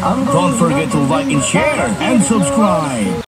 Don't forget to like and share and subscribe.